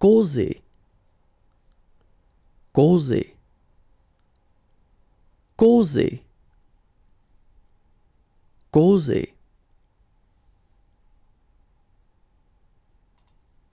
causer. Causer. Causer. Causer.